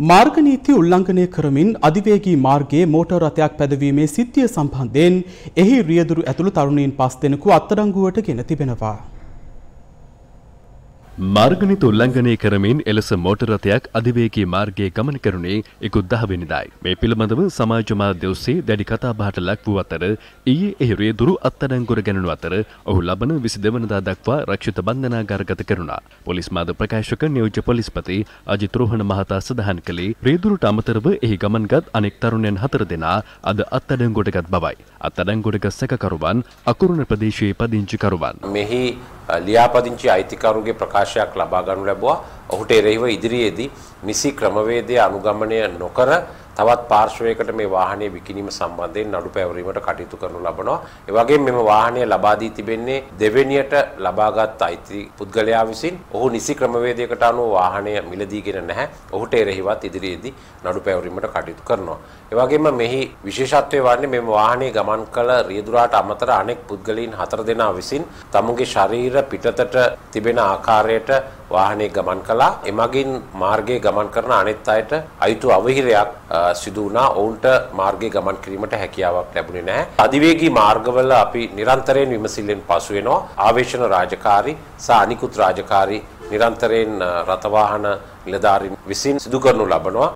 මාර්ග නීති උල්ලංඝනය කරමින් අධිවේගී මාර්ගයේ මෝටර් රථයක් පැදවීමේ සිද්ධිය සම්බන්ධයෙන් එහි රියදුරු ඇතුළු තරුණීන් පස් දෙනෙකු අත්අඩංගුවට ගෙන තිබෙනවා. මාර්ගනිත උල්ලංඝනය කරමින් එලෙස මෝටර් රථයක් අධිවේගී මාර්ගයේ ගමන කරුණේ ඉකුත් දහවෙනිදායි. මේ පිළිබඳව සමාජ මාධ්‍ය ඔස්සේ දැඩි කතාබහට ලක් වූ අතර ඊයේ එහි රියදුරු අත්අඩංගුවට ගැනුණු අතර ඔහු ලබන 22 වෙනිදා දක්වා රක්ෂිත බන්ධනාගාරගත කෙරුණා. පොලිස් මාධ්‍ය ප්‍රකාශක නියෝජ්‍ය පොලිස්පති අජිත් රෝහණ මහතා සඳහන් කළේ රියදුරුට අමතරව එහි ගමන්ගත් අනෙක් තරුණයන් හතර දෙනා අද අත්අඩංගුවටගත් බවයි. අත්අඩංගුවටගත් සැකකරුවන් අකුරුණ ප්‍රදේශයේ පදිංචිකරුවන්. මෙහි ලියාපදිංචි අයිතිකරුගේ ප්‍රකාශයක් ලබා ගනු ලැබුවා. ඔහුට එරෙහිව ඉදිරියේදී නිසි ක්‍රමවේදය අනුගමනය නොකර තවත් පාර්ශවයකට මේ වාහනය විකිණීම සම්බන්ධයෙන් නඩු පැවරීමට කටයුතු කරනු ලබනවා. ඒ වගේම මෙම වාහනය ලබා දී තිබෙන්නේ දෙවෙනියට ලබාගත් අයිති පුද්ගලයා විසින්. ඔහු නිසි ක්‍රමවේදයකට අනුව වාහනය මිලදීගෙන නැහැ. ඔහුට එරෙහිවත් ඉදිරියේදී නඩු පැවරීමට කටයුතු කරනවා. ඒ වගේම මෙහි විශේෂත්වය වන්නේ මෙම වාහනේ ගමන් කළ රියදුරාට අමතර අනෙක් පුද්ගලයන් හතර දෙනා විසින් තමුන්ගේ ශරීර පිටතට තිබෙන ආකාරයට වාහනේ ගමන් කළා. එමගින් මාර්ගයේ ගමන් කරන අනෙත් අයට අයිතු අවහිරයක් සිදු වුණා. ඔවුන්ට මාර්ගයේ ගමන් කිරීමට හැකියාවක් ලැබුණේ නැහැ. අධිවේගී මාර්ගවල අපි නිරන්තරයෙන් විමසිල්ලෙන් පසු වෙනවා. ආවේශන රාජකාරී සහ අනිකුත් රාජකාරී නිරන්තරයෙන් රථවාහන නිලධාරීන් විසින් සිදු කරනු ලබනවා.